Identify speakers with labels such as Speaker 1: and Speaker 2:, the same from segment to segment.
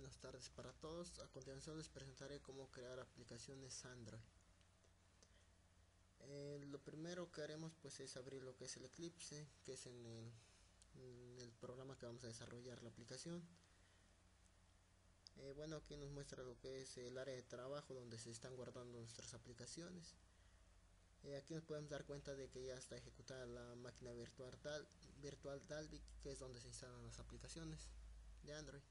Speaker 1: Buenas tardes para todos. A continuación les presentaré cómo crear aplicaciones Android. Eh, lo primero que haremos pues es abrir lo que es el Eclipse, que es en el, programa que vamos a desarrollar la aplicación. Eh, bueno, aquí nos muestra lo que es el área de trabajo donde se están guardando nuestras aplicaciones. Eh, aquí nos podemos dar cuenta de que ya está ejecutada la máquina virtual, virtual Dalvik, que es donde se instalan las aplicaciones de Android.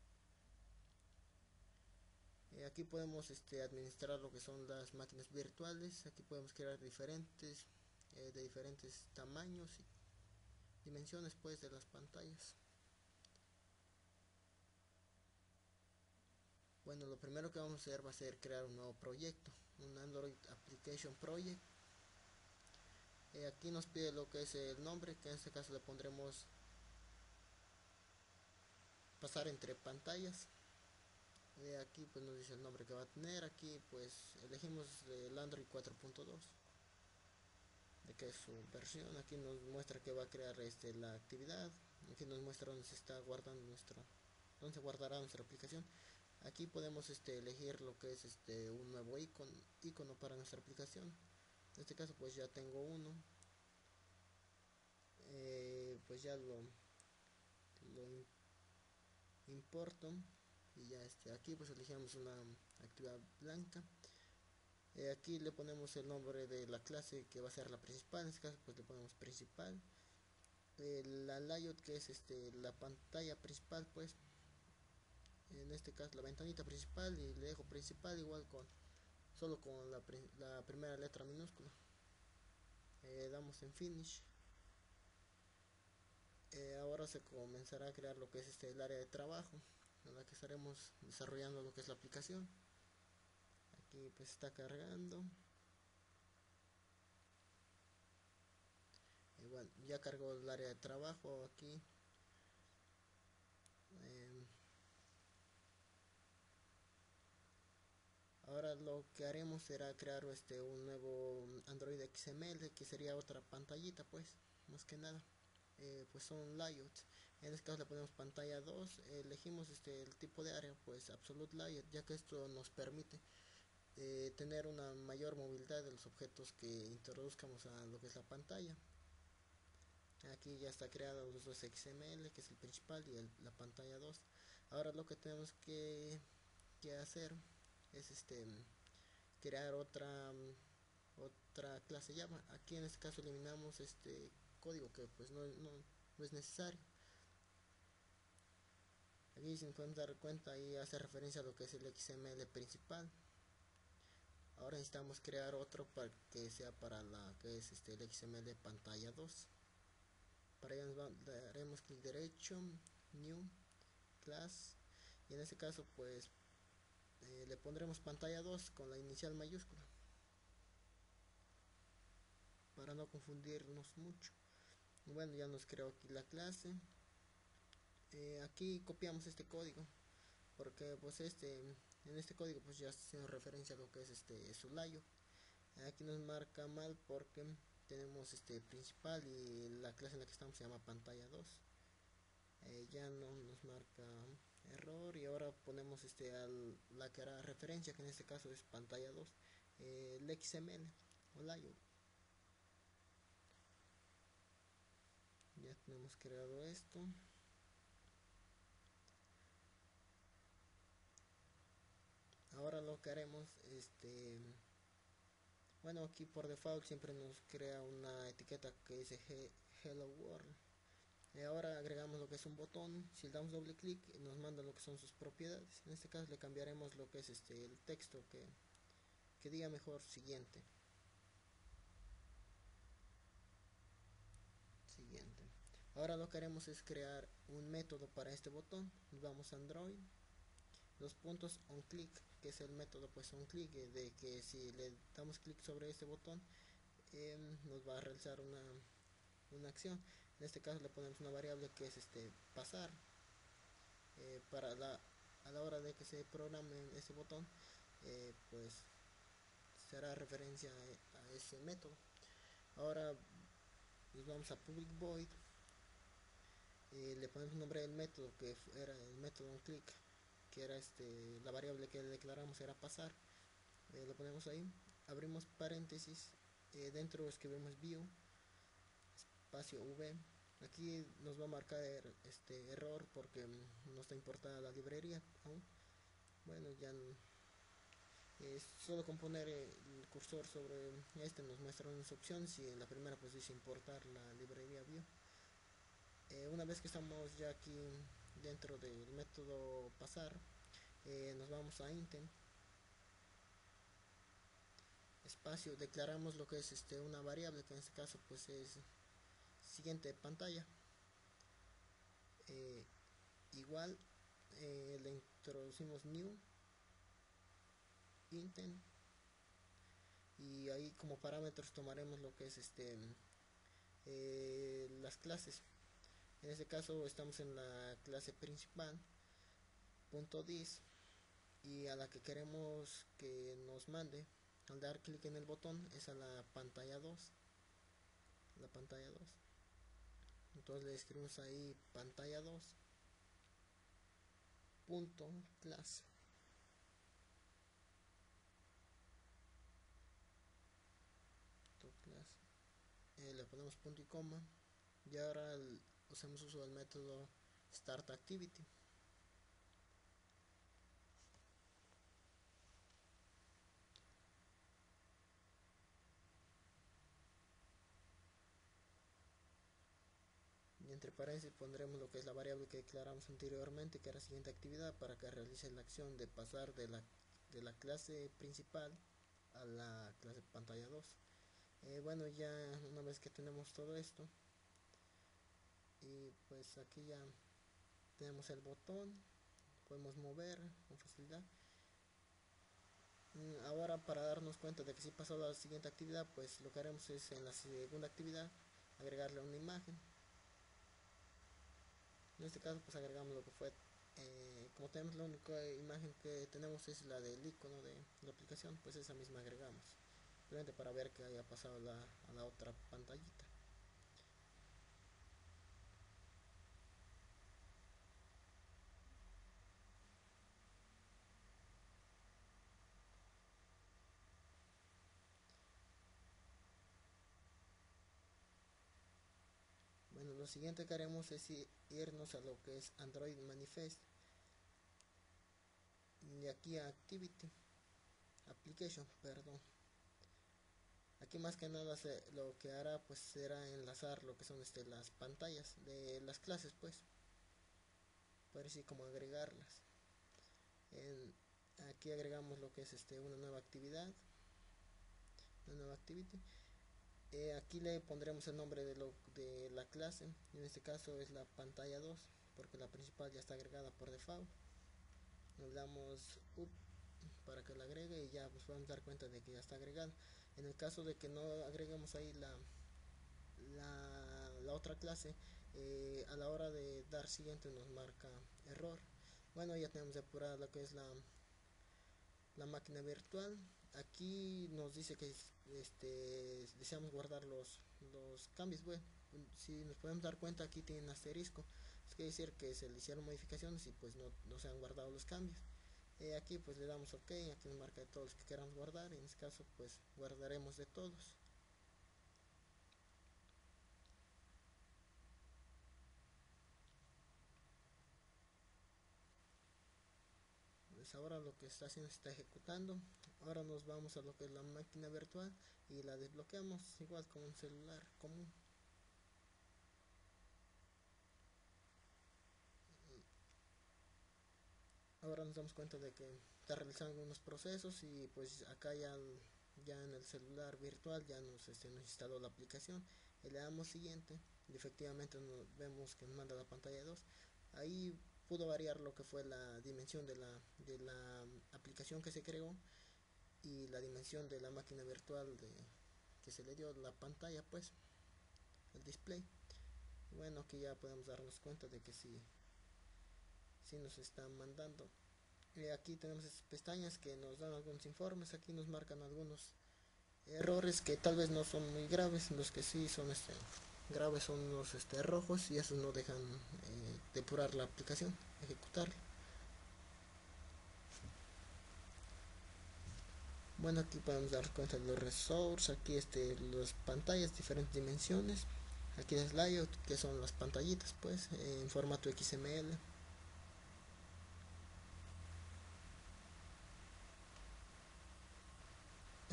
Speaker 1: Eh, aquí podemos este, administrar lo que son las máquinas virtuales. Aquí podemos crear diferentes eh, de diferentes tamaños y dimensiones pues de las pantallas. Bueno lo primero que vamos a hacer va a ser crear un nuevo proyecto un Android Application Project. Eh, aquí nos pide lo que es el nombre que en este caso le pondremos pasar entre pantallas de aquí pues nos dice el nombre que va a tener. Aquí pues elegimos el Android 4.2 de que es su versión. Aquí nos muestra que va a crear este la actividad. Aquí nos muestra dónde se está guardando nuestro dónde se guardará nuestra aplicación. Aquí podemos este elegir lo que es este un nuevo icono icono para nuestra aplicación. En este caso pues ya tengo uno. Eh, pues ya lo importo y ya este aquí pues elegimos una actividad blanca. Eh, aquí le ponemos el nombre de la clase que va a ser la principal en este caso pues le ponemos principal. Eh, la layout que es este la pantalla principal pues en este caso la ventanita principal y le dejo principal igual con solo con la, primera letra minúscula. Eh, damos en finish. Ahora se comenzará a crear lo que es este el área de trabajo en la que estaremos desarrollando lo que es la aplicación. Aquí pues está cargando. Y bueno ya cargó el área de trabajo aquí. Em, ahora lo que haremos será crear este un nuevo Android XML que sería otra pantallita pues más que nada eh, pues son layouts en este caso le ponemos pantalla 2 elegimos este el tipo de área pues absolute layout ya que esto nos permite eh, tener una mayor movilidad de los objetos que introduzcamos a lo que es la pantalla. Aquí ya está creado los dos XML que es el principal y la pantalla 2 ahora lo que tenemos que, que hacer es este crear otra otra clase llama. Aquí en este caso eliminamos este código que pues no, no, es necesario. Aquí si pueden dar cuenta ahí hace referencia a lo que es el XML principal. Ahora necesitamos crear otro para que sea para la que es este el XML pantalla 2 para ello nos daremos clic derecho new class. Y en este caso pues eh, le pondremos pantalla 2 con la inicial mayúscula. Para no confundirnos mucho bueno ya nos creó aquí la clase. Eh, aquí copiamos este código porque pues este en este código pues ya hacemos referencia a lo que es este su layo aquí nos marca mal porque tenemos este principal y la clase en la que estamos se llama pantalla 2 eh, ya no nos marca error y ahora ponemos este al, la que hará referencia que en este caso es pantalla 2 eh, el XML o layout ya tenemos creado esto. Ahora lo que haremos este bueno aquí por default siempre nos crea una etiqueta que dice hello world. Y ahora agregamos lo que es un botón. Si le damos doble clic nos manda lo que son sus propiedades. En este caso le cambiaremos lo que es este el texto que, que diga mejor siguiente ahora lo que haremos es crear un método para este botón. Vamos a android. Los puntos on click que es el método pues on click eh, de que si le damos clic sobre este botón em, nos va a realizar una, una acción. En este caso le ponemos una variable que es este pasar. Eh, para a la hora de que se programe ese botón eh, pues será referencia a ese método. Ahora nos vamos a public void y le ponemos nombre del método que era el método on click que era este la variable que declaramos era pasar. Eh, lo ponemos ahí abrimos paréntesis eh, dentro escribimos view espacio v. Aquí nos va a marcar este error porque no está importada la librería aún. Bueno ya solo con poner el cursor sobre este nos muestra unas opciones y en la primera pues dice importar la librería view eh, una vez que estamos ya aquí dentro del método pasar eh, nos vamos a intent espacio declaramos lo que es este una variable que en este caso pues es siguiente pantalla. Eh, igual le introducimos new intent. Y ahí como parámetros tomaremos lo que es este las clases en este caso estamos en la clase principal punto dis y a la que queremos que nos mande al dar clic en el botón es a la pantalla 2 la pantalla 2 entonces le escribimos ahí pantalla 2 punto clase. Eh, le ponemos punto y coma. Y ahora el, hacemos uso del método start activity. Y entre paréntesis pondremos lo que es la variable que declaramos anteriormente que era siguiente actividad para que realice la acción de pasar de la, de la clase principal a la clase pantalla 2 eh, bueno ya una vez que tenemos todo esto y pues aquí ya tenemos el botón podemos mover con facilidad. Mm, ahora para darnos cuenta de que si pasó la siguiente actividad pues lo que haremos es en la segunda actividad agregarle una imagen. En este caso pues agregamos lo que fue eh, como tenemos la única imagen que tenemos es la del icono de la aplicación pues esa misma agregamos. Simplemente para ver que haya pasado a la otra pantallita lo siguiente que haremos es irnos a lo que es Android Manifest. Y aquí a Activity Application, perdón. Aquí más que nada lo que hará pues será enlazar lo que son este, las pantallas de las clases pues. Para así como agregarlas. Aquí agregamos lo que es este una nueva actividad. Una nueva activity eh, aquí le pondremos el nombre de, lo, de la clase. En este caso es la pantalla 2 porque la principal ya está agregada por default. Le damos para que la agregue y ya pues podemos dar cuenta de que ya está agregada. En el caso de que no agreguemos ahí la la, otra clase eh, a la hora de dar siguiente nos marca error. Bueno ya tenemos depurada lo que es la la máquina virtual aquí nos dice que este, deseamos guardar los, los cambios. Bueno si nos podemos dar cuenta aquí tiene un asterisco. Es que decir que se le hicieron modificaciones y pues no, no se han guardado los cambios. Eh, aquí pues le damos ok aquí nos marca de todos los que queramos guardar. En este caso pues guardaremos de todos. Pues ahora lo que está haciendo está ejecutando ahora nos vamos a lo que es la máquina virtual y la desbloqueamos igual como un celular común. Ahora nos damos cuenta de que está realizando algunos procesos y pues acá ya, ya en el celular virtual ya nos, este, nos instaló la aplicación le damos siguiente y efectivamente vemos que nos manda la pantalla 2 ahí pudo variar lo que fue la dimensión de la, de la aplicación que se creó y la dimensión de la máquina virtual de, que se le dio la pantalla pues el display. Bueno aquí ya podemos darnos cuenta de que si si nos están mandando. Y aquí tenemos estas pestañas que nos dan algunos informes aquí nos marcan algunos errores que tal vez no son muy graves los que sí son este graves son los este rojos y esos no dejan eh, depurar la aplicación ejecutar bueno aquí podemos dar cuenta de los resources. Aquí este las pantallas diferentes dimensiones. Aquí es layout que son las pantallitas pues en formato XML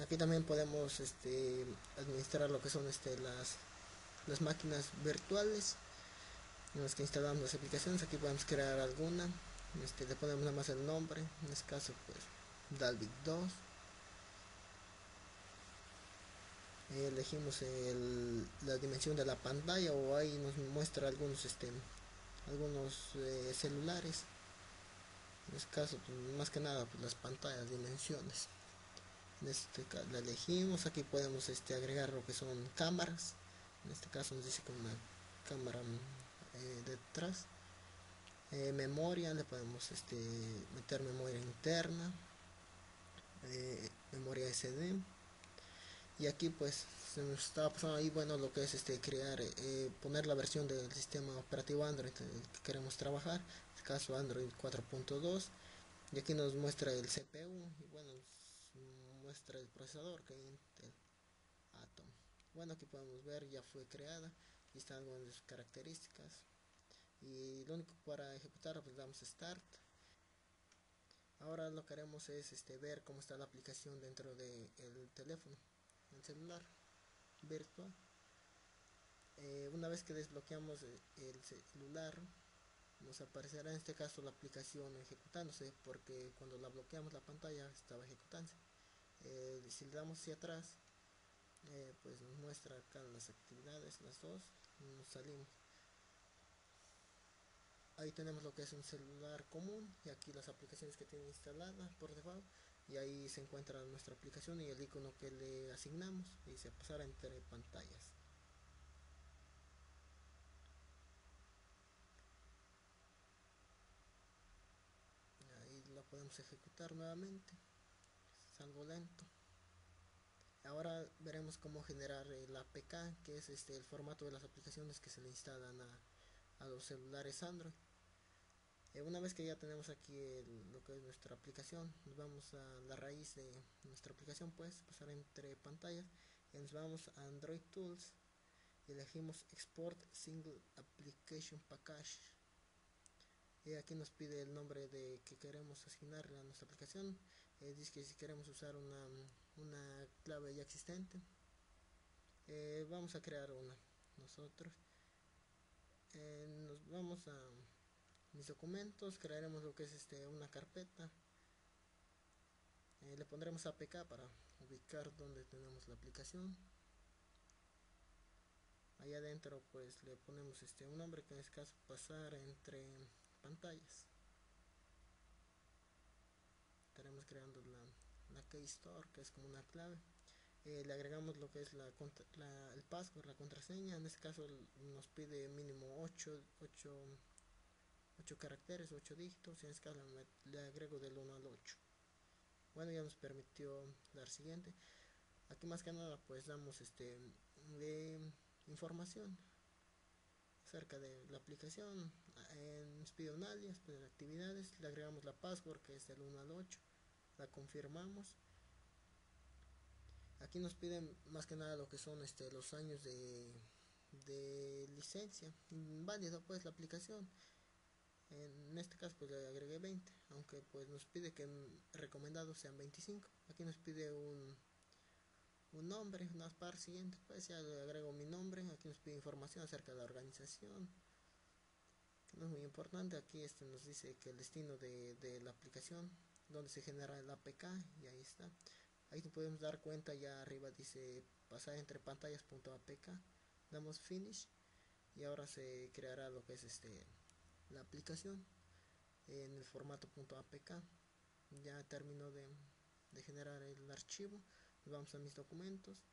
Speaker 1: aquí también podemos este, administrar lo que son este, las, las máquinas virtuales. En las que instalamos las aplicaciones aquí podemos crear alguna. Este, le ponemos nada más el nombre en este caso pues Dalvik 2 elegimos el, la dimensión de la pantalla o ahí nos muestra algunos este, algunos eh, celulares. En este caso pues, más que nada pues, las pantallas dimensiones. En este caso la elegimos. Aquí podemos este agregar lo que son cámaras. En este caso nos dice que una cámara eh, detrás. Eh, memoria le podemos este meter memoria interna. Memoria SD y aquí pues se nos está pasando ahí bueno lo que es este crear poner la versión del sistema operativo Android que queremos trabajar en este caso Android 4.2 y aquí nos muestra el CPU y bueno muestra el procesador que Intel Atom. Bueno aquí podemos ver ya fue creada aquí están algunas de características. Y lo único para ejecutar pues damos start. Ahora lo que haremos es este ver cómo está la aplicación dentro del teléfono el celular virtual. Eh, una vez que desbloqueamos el celular nos aparecerá en este caso la aplicación ejecutándose porque cuando la bloqueamos la pantalla estaba ejecutándose. Eh, si le damos hacia atrás eh, pues nos muestra acá las actividades las dos nos salimos. Ahí tenemos lo que es un celular común y aquí las aplicaciones que tiene instalada por default y ahí se encuentra nuestra aplicación y el icono que le asignamos y se pasará entre pantallas. Ahí la podemos ejecutar nuevamente. Es algo lento. Ahora veremos cómo generar el APK que es este el formato de las aplicaciones que se le instalan a, a los celulares Android eh, una vez que ya tenemos aquí lo que es nuestra aplicación nos vamos a la raíz de nuestra aplicación pues pasar entre pantallas y nos vamos a Android Tools y elegimos Export Single Application Package. Y aquí nos pide el nombre de que queremos asignarle a nuestra aplicación. Eh, dice que si queremos usar una, una clave ya existente eh, vamos a crear una nosotros. Eh, nos vamos a mis documentos crearemos lo que es este una carpeta. Le pondremos apk para ubicar donde tenemos la aplicación. Ahí adentro pues le ponemos este un nombre que en este caso pasar entre pantallas. Estaremos creando la, la key store que es como una clave. Eh, le agregamos lo que es la, la, el password, la contraseña. En este caso nos pide mínimo 8, 8, 8 caracteres 8 dígitos en este caso le agrego del 1 al 8 bueno ya nos permitió dar siguiente. Aquí más que nada pues damos este información acerca de la aplicación un alias pues, de actividades le agregamos la password que es del 1 al 8 la confirmamos. Aquí nos piden más que nada lo que son este los años de, de licencia válido pues la aplicación en este caso pues le agregué 20 aunque pues nos pide que recomendados sean 25 aquí nos pide un un nombre una par siguiente pues ya le agrego mi nombre aquí nos pide información acerca de la organización. No es muy importante aquí este nos dice que el destino de, de la aplicación donde se genera el APK y ahí está. Ahí nos podemos dar cuenta ya arriba dice pasar entre pantallas.apk damos finish y ahora se creará lo que es este la aplicación en el formato .apk ya terminó de, generar el archivo. Vamos a mis documentos.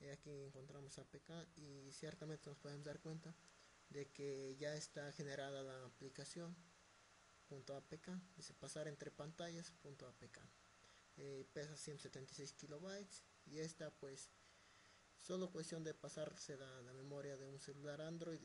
Speaker 1: Y aquí encontramos apk y ciertamente nos podemos dar cuenta de que ya está generada la aplicación .apk dice pasar entre pantallas .apk eh, pesa 176 kilobytes y esta pues solo cuestión de pasarse la, la memoria de un celular android